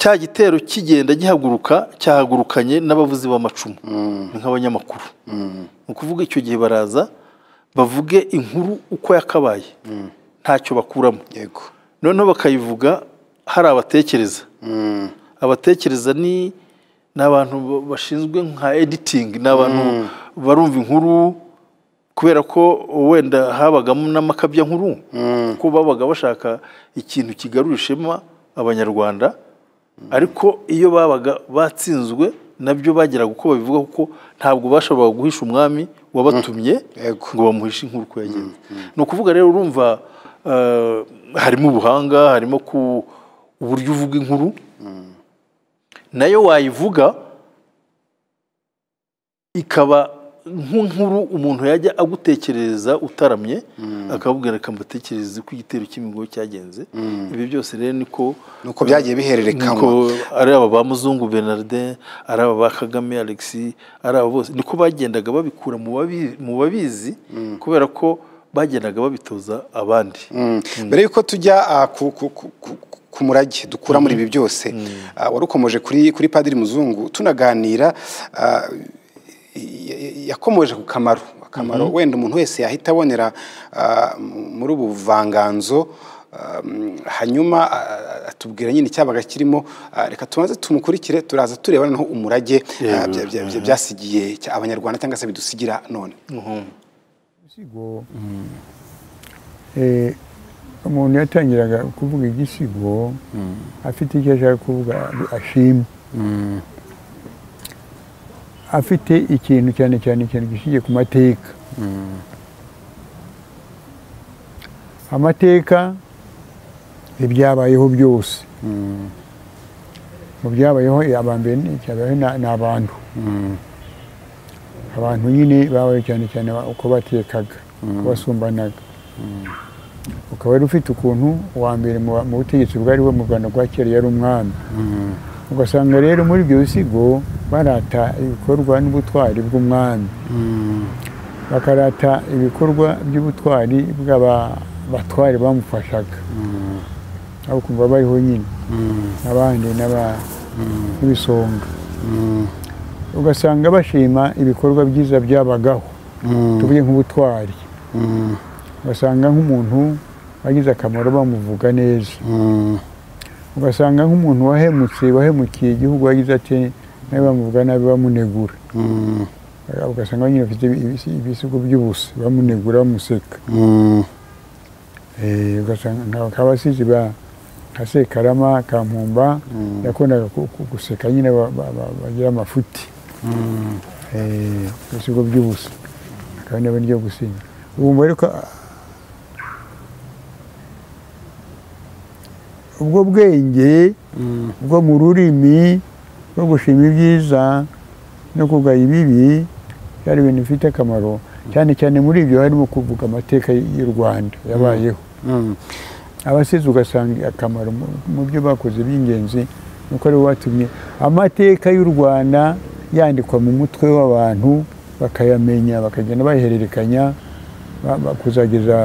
cya gitero kigenda gihaguruka cyahagurukanye n'abavuzi b'amacumu ni nk'abanyamakuru. Ni ukuvuga icyo gihe baraza bavuge inkuru uko yakabaye. Ntacyo bakuramo. Noneho bakayivuga hari abatekereza. Abatekereza ni abantu ba- bashinzwe nka editing ni abantu barumva inkuru kubera ko wenda habagamo n'amakabya nkuru. Kuko babaga bashaka ikintu kigarura ishema abanyarwanda ariko iyo babaga batsinzwe na byo bageraga uko babivuga kuko ntabwo bashoboraga guhisha umwami wabatumye Yego. ngo bamuhishe inkuru uko yagenze. Ni ukuvuga rero urumva eh, harimo ubuhanga harimo ku uburyo uvuga inkuru. Nayo wayivuga ikaba nk'inkuru umuntu yajya agutekerereza utaramye akabubwira reka mbatekerereze ko igitero cy'imigo cyagenze. Ibi byose rero niko Nuko byagiye bihererekanywa. niko ari aba ba muzungu bernardin ari aba ba kagame alexis ari aba bose. Niko bagendaga babikura mu babi- mu babizi kubera ko bagendaga babitoza abandi. Mbere y'uko tujya ah, ku- murage dukura muri ibi byose ah, wari ukomeje kuri kuri padiri muzungu tunaganira ah, yakomoje ku kamaro. Akamaro wenda umuntu wese yahita abonera ah, muri ubu buvanganzo ah, hanyuma ah, atubwira nyine icyabaga kirimo reka tubanze tumukurikire turaza tureba noneho umurage bya- bya- bya- byasigiye abanyarwanda cyangwa se bidusigira none. Igisigo. Eh, umuntu yatangiraga kuvuga igisigo afite icyo ashaka kuvuga ashima. Afite ikintu cyane cyane ikintu gishingiye ku mateka amateka ibyabayeho byose. Mu byabayeho abambere icyabayeho ni- abantu abantu nyine babaye cyane cyane uko batekaga uko basumbanaga. Ukaba wari ufite ukuntu uwa mbere mu mu butegetsi bwariho mu rwanda rwa kera yari umwami. Ugasanga rero muri ibyo bisigo barata ibikorwa n'ubutwari bw'umwami. Bakarata ibikorwa by'ubutwari bw'abatwari bamufashaga. Abo kumva bariho nyine. N'abandi n'aba- n'ibisonga. Ugasanga bashima ibikorwa byiza byabagaho. Tuvuge nk'ubutwari. Ugasanga nk'umuntu wagize akamaro bamuvuga neza. Ugasanga nk'umuntu wahemutse wahemukiye igihugu wagize ati nawe bamuvuga nabi bamunegura ugasanga nyine bafite ibisi- ibisigo by'ubusa bamunegura bamuseka. Eh, ugasanga nka- nk'abasizi ba nka sekarama kampumba yakundaga ku- ku- guseka nyine ba- ba- ba- bagira amafuti. Eh, ibisigo by'ubusa. Akaba niba ryo gusinya. Ubu ariko ubwo bwenge bwo mu rurimi bwo gushima ibyiza no kugaya ibibi byari ibintu bifite akamaro. Cyane cyane muri ibyo harimo kuvuga amateka y'u rwanda yabayeho. Mm. abasizi ugasanga akamaro mu- byo bakoze by'ingenzi nuko ari bo batumye amateka y'u rwanda yandikwa mu mutwe w'abantu bakayamenya bakagenda bayihererekanya ba- ba- kuzageza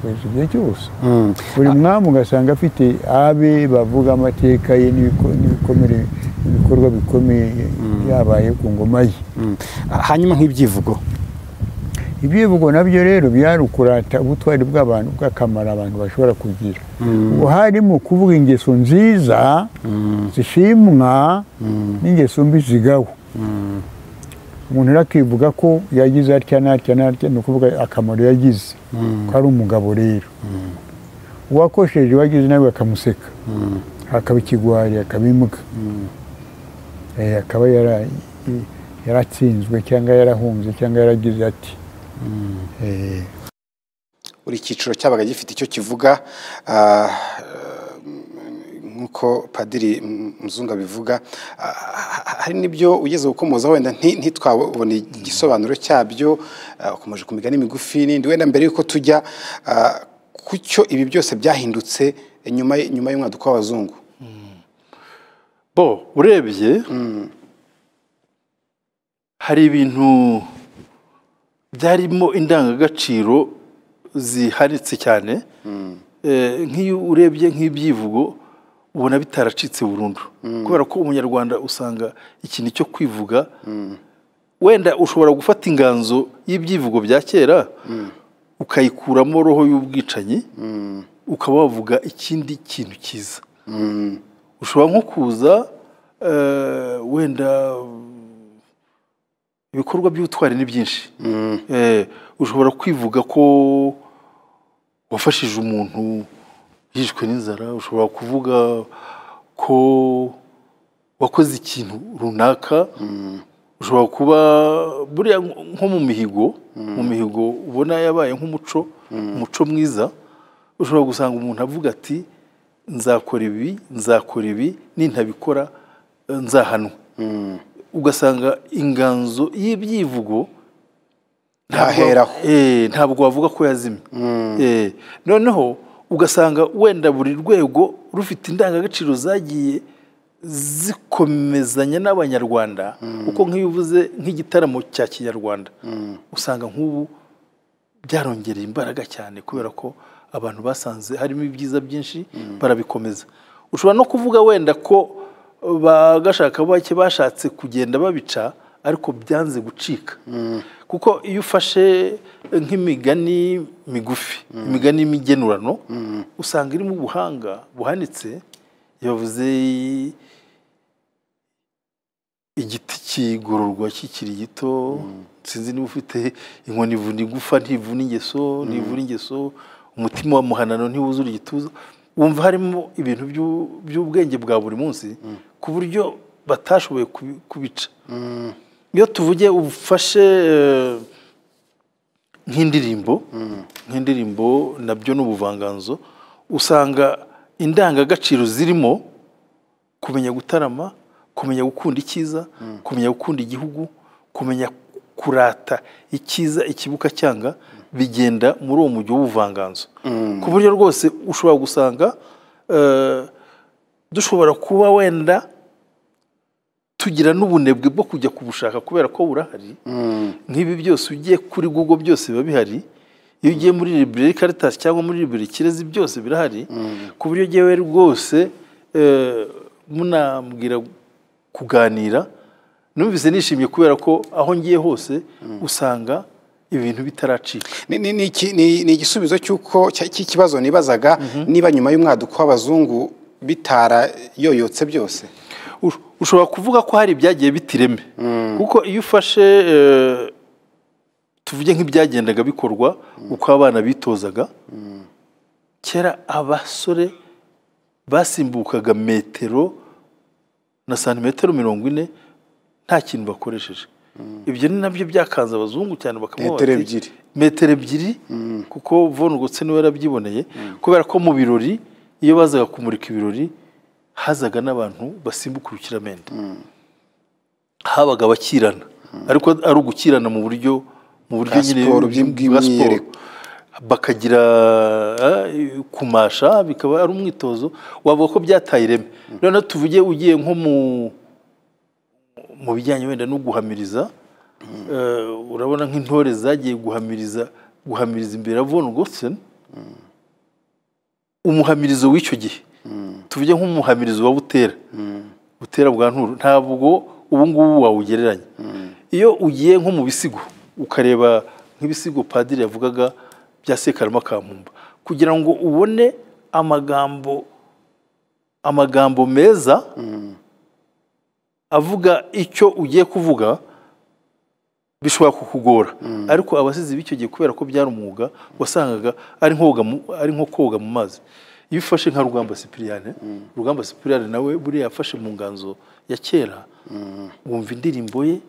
kugeza igihe cyose Mm. buri mwami ugasanga afite abe bavuga amateka ye n'ibiko- n'ibikomere ibikorwa bikomeye yabaye ku ngoma ye. Mm. hanyuma nk'ibyivugo. Ibyivugo na byo rero byari ukurata ubutwari bw'abantu bw'akamaro abantu bashobora kugira. Ubu harimo kuvuga ingeso nziza zishimwa n'ingeso mbi zigawa umuntu rero akivuga ko yagize atya n'atya n'atya ni ukuvuga akamaro yagize. Ko ari umugabo rero. Uwakosheje wagize nawe bakamuseka akaba ikigwari akaba imbwa Eh, akaba yara- yaratsinzwe cyangwa yarahunze cyangwa yaragize ati. Eh, buri cyiciro cyabaga gifite icyo kivuga ah, nk'uko padiri muzungu abivuga hari n'ibyo ugeze gukomoza wenda nti- ntitwabone igisobanuro cyabyo ukomeje ku migani migufi n'indi. Wenda mbere y'uko tujya ku cyo ibi byose byahindutse nyuma nyuma y'umwaduko w'abazungu. Bo urebye hari ibintu byarimo indangagaciro zihanitse cyane. Eh, nk'iyo urebye nk'ibyivugo ubona bitaracitse burundu. Kubera ko umunyarwanda usanga ikintu cyo kwivuga wenda ushobora gufata inganzo y'ibyivugo bya kera ukayikuramo roho y'ubwicanyi ukaba wavuga ikindi kintu cyiza. Ushobora nko kuza eh, wenda ibikorwa by'ubutwari ni byinshi. Eh, ushobora kwivuga ko wafashije umuntu yishwe n'inzara ushobora kuvuga ko wakoze ikintu runaka ushobora kuba buriya nko mu mihigo mu mihigo ubona yabaye nk'umuco umuco mwiza ushobora gusanga umuntu avuga ati nzakora ibi nzakora ibi nintabikora nzahanwa. Ugasanga inganzo y'ibyivugo Ntaheraho. Eh, ntabwo wavuga ko yazimye. Eh, noneho ugasanga wenda buri rwego rufite indangagaciro zagiye zikomezanya n'abanyarwanda kuko nk'iyo uvuze nk'igitaramo cya kinyarwanda. Usanga nk'ubu byarongereye imbaraga cyane kubera ko abantu basanze harimo ibyiza byinshi barabikomeza. Ushobora no kuvuga wenda ko bagashaka bake bashatse kugenda babica ariko byanze gucika. Kuko iyo ufashe nk'imigani migufi imigani y'imigenurano usanga irimo ubuhanga buhanitse yavuze igiti kigororwa kikiri gito sinzi niba ufite inkoni ivuna igufa ntivuna ingeso ntivuna ingeso umutima wa muhanano ntiwuzura igituza. Wumva harimo ibintu by'u- by'ubwenge bwa buri munsi ku buryo batashoboye kubi- kubica. Iyo tuvuge ufashe eh, nk'indirimbo nk'indirimbo na byo ni ubuvanganzo usanga indangagaciro zirimo kumenya gutarama kumenya gukunda icyiza kumenya gukunda igihugu kumenya kurata icyiza ikibuka cyanga bigenda muri uwo mujyi w'ubuvanganzo. Ku buryo rwose ushobora gusanga eh, dushobora kuba wenda tugira n'ubunebwe bwo kujya kubushaka kubera ko burahari. Nk'ibi byose ugiye kuri google byose biba bihari. Iyo ugiye muri library caritas cyangwa muri library kirezi byose birahari. Ku buryo ngewe rwose eh, munambwira kuganira numvise nishimye kubera ko aho ngiye hose usanga ibintu bitaracika. Ni- igisubizo cy'uko cy'ikibazo nibazaga niba nyuma y'umwaduko w'abazungu bitarayoyotse byose? Ushobora kuvuga ko hari ibyagiye bitireme kuko iyo ufashe eh, tuvuge nk'ibyagendaga bikorwa uko abana bitozaga kera abasore basimbukaga metero na santimetero mirongo ine nta kintu bakoresheje. Ibyo ni na byo byakanze abazungu cyane bakamuha Metero ebyiri. metero ebyiri? Kuko gutse ni we yarabyiboneye. Kubera ko mu birori iyo bazaga kumurika ibirori hazaga n'abantu basimbuka urukiramende. Habaga abakirana. Ariko ari ugukirana mu buryo mu buryo Bwa siporo, bwa bw'imyiyereko. bakagira eh, kumasha bikaba ari umwitozo. Wavuga ko byataye ireme. Noneho tuvuge ugiye nko mu mu bijyanye wenda no guhamiriza eh, urabona nk'intore zagiye guhamiriza guhamiriza imbere ya von umuhamirizo w'icyo gihe. Tuvuge nk'umuhamirizo wa butera. Butera bwa nturo. Ntabwo ubu ngubu wawugereranya. Iyo ugiye nko mu bisigo ukareba nk'ibisigo padiri yavugaga bya sekarama ka kugira ngo ubone amagambo amagambo meza avuga icyo ugiye kuvuga bishobora kukugora. Ariko abasizi b'icyo gihe kubera ko byari umwuga wasangaga ari nko koga mu mazi. Iyo ufashe nka rugamba sipiriyane rugamba sipiriyane nawe buriya yafashe mu nganzo ya kera. Wumva indirimbo ye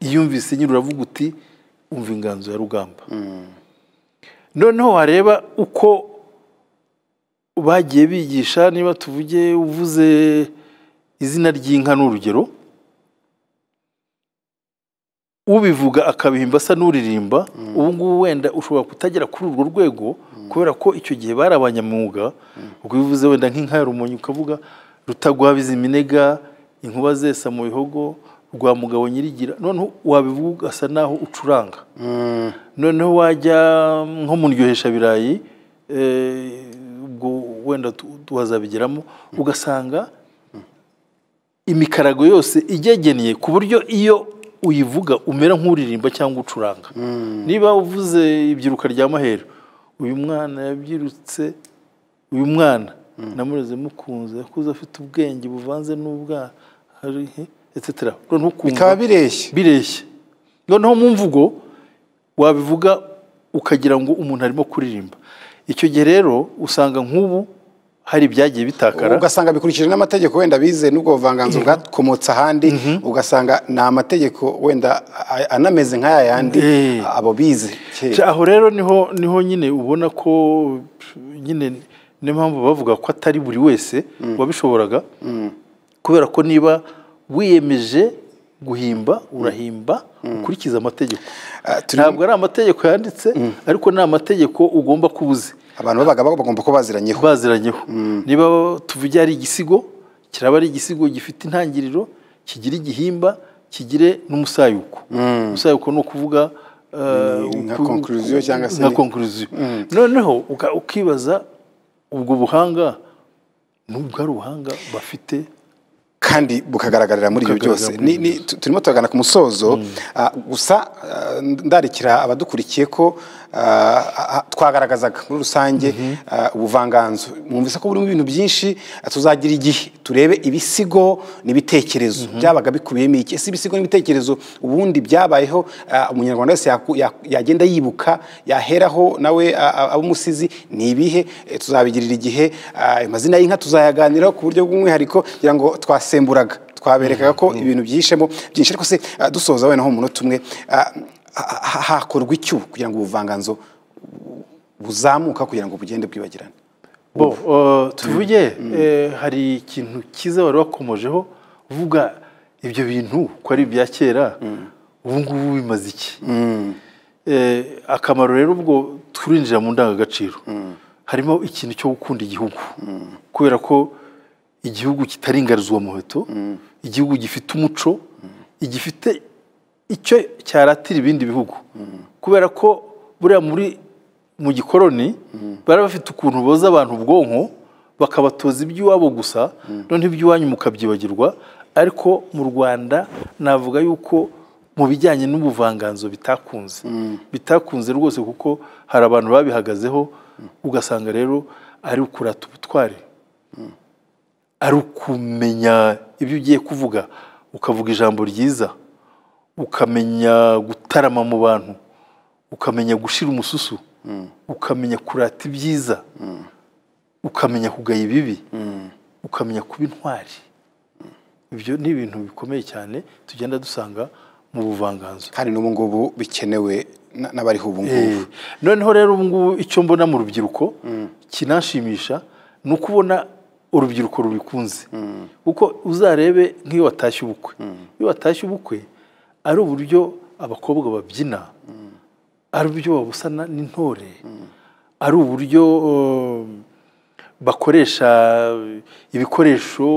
iyo yumvise nyine uravuga uti umva inganzo ya rugamba. Noneho wareba uko bagiye bigisha niba tuvuge uvuze izina ry'inka ni urugero ubivuga akabihimba asa n'uririmba ubu ngubu wenda ushobora kutagera kuri urwo rwego kubera ko icyo gihe bari abanyamwuga ubwo iyo uvuze wenda nk'inka ya rumonyi ukavuga rutagwabiza iminega inkuba zesa mu bihogo rwa mugabo nyirigira noneho wabivuga ugasa naho ucuranga. Noneho wajya nko mu ndyoheshabirayi eh, ubwo wenda tu- tuhazabigeramo ugasanga imikarago yose igegeneye ku buryo iyo uyivuga umera nk'uririmba cyangwa ucuranga. Niba uvuze ibyiruka rya maheru uyu mwana yabyirutse uyu mwana. Namureze mukunze yakuze afite ubwenge buvanze n'ubwana bikaba bireshya bireshya noneho mu mvugo wabivuga ukagira ngo umuntu arimo kuririmba. Icyo gihe rero usanga nk'ubu hari ibyagiye bitakara. Ugasanga bikurikije n'amategeko wenda bize n'ubwo buvanganzo bwakomotse ahandi ugasanga ni amategeko wenda anameze nk'aya yandi Eh. abo bize. Aho rero ni ho ni ho nyine ubona ko nyine niyo mpamvu bavuga ko atari buri wese wabishoboraga. Kubera ko niba wiyemeje guhimba urahimba ukurikiza amategeko. Ah, ntabwo ari amategeko yanditse ariko ni amategeko ugomba kuba uzi abantu babaga bagomba kuba baziranyeho. Baziranyeho. Niba tuvuge ari igisigo kiraba ari igisigo gifite intangiriro kigira igihimba kigire n'umusayuko. Umusayuko ni ukuvuga eh, Nka conclusion cyangwa se nka conclusion. Noneho ukibaza ubwo buhanga nubwo ari ubuhanga bafite? Kandi bukagaragarira muri ibyo byose. turimo turagana ku musozo. Ah, gusa ah, ndarikira abadukurikiye ko twagaragazaga muri rusange ah, ubuvanganzo. Mwumvise ko burimo ibintu byinshi ah, tuzagira igihe. Turebe ibisigo n'ibitekerezo. Byabaga bikubiyemo iki? Ese ibisigo n'ibitekerezo? Ubundi byabayeho umunyarwanda wese yagenda yibuka yaheraho nawe aba umusizi ni ibihe? Eh, tuzabigirira igihe. Amazina y'inka tuzayaganiraho ku buryo bw'umwihariko kugira ngo twasemburaga. Twaberekaga ko ibintu byihishemo byinshi. Ariko se dusoza wenda nko mu munota umwe hakorwa iki ubu kugira ngo ubuvanganzo buzamuka kugira ngo bugende bwibagirane? Bo tuvuge eh, hari ikintu cyiza wari wakomojeho uvuga ibyo bintu ko ari ibya kera ubu ngubu bimaze iki? Eh, akamaro rero ubwo turinjira mu ndangagaciro. Harimo ikintu cyo gukunda igihugu. Kubera ko igihugu kitari ingarizwa muheto igihugu gifite umuco igifite icyo cyaratira ibindi bihugu. Kubera ko buriya muri mu gikoroni bari bafite ukuntu boza abantu ubwonko bakabatoza iby'iwabo gusa noneho iby'iwanyu mukabyibagirwa. Ariko mu rwanda navuga yuko mu bijyanye n'ubuvanganzo bitakunze. Bitakunze rwose kuko hari abantu babihagazeho ugasanga rero ari ukurata ubutwari ari ukumenya ibyo ugiye kuvuga ukavuga ijambo ryiza. Ukamenya gutarama mu bantu ukamenya gushira umususu ukamenya kurata ibyiza ukamenya kugaya ibibi ukamenya kuba intwari. Ibyo ni ibintu bikomeye cyane tugenda dusanga mu buvanganzo. Kandi n'ubu ngubu bikenewe na- n'abariho ubu ngubu. Eh, noneho rero ubu ngubu icyo mbona mu rubyiruko kinanshimisha ni ukubona urubyiruko rubikunze. Kuko uzarebe nk'iyo watashye ubukwe. Iyo watashye ubukwe ari uburyo abakobwa babyina ari uburyo babusana n'intore ari uburyo eh, bakoresha ibikoresho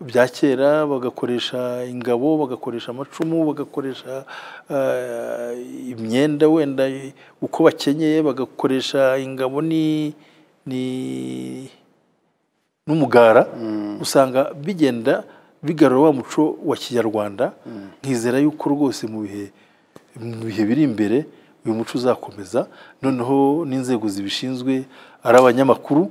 bya kera bagakoresha ingabo bagakoresha amacumu bagakoresha eh, imyenda wenda uko bakenyeye bagakoresha ingabo ni ni n'umugara usanga bigenda bigarura wa muco wa kinyarwanda nkizera yuko rwose mu bihe mu bihe biri imbere uyu muco uzakomeza noneho n'inzego zibishinzwe ari abanyamakuru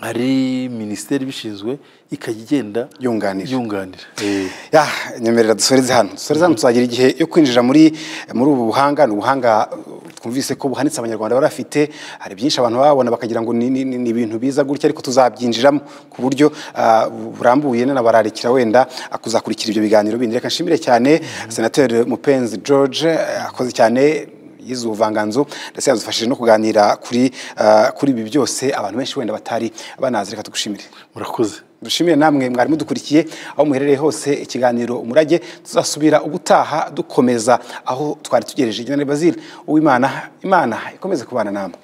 hari minisiteri ibishinzwe ikajya igenda Yunganira. yunganira Eh. ya nyemerera dusoreze hano dusoreze hano tuzagira igihe yo kwinjira muri muri ubu buhanga ni ubuhanga uh, twumvise ko buhanitse abanyarwanda bari bafite hari byinshi abantu babona bakagira ngo ni, ibintu biza gutya ariko tuzabyinjiramo ku buryo uh, burambuye nanabararikira wenda kuzakurikira ibyo biganiro bindi. Reka nshimire cyane senateri mupenzi george uh, akoze cyane yize ubuvanganzo ndetse yadufashije no kuganira kuri uh, kuri ibi byose abantu benshi wenda batari banazi. Reka tugushimire. Murakoze. Dushimire namwe mwari mudukurikiye aho muherereye hose ikiganiro umurage tuzasubira ubutaha dukomeza aho twari tugereje. Igenera bazira uwimana imana ikomeze kubana namwe.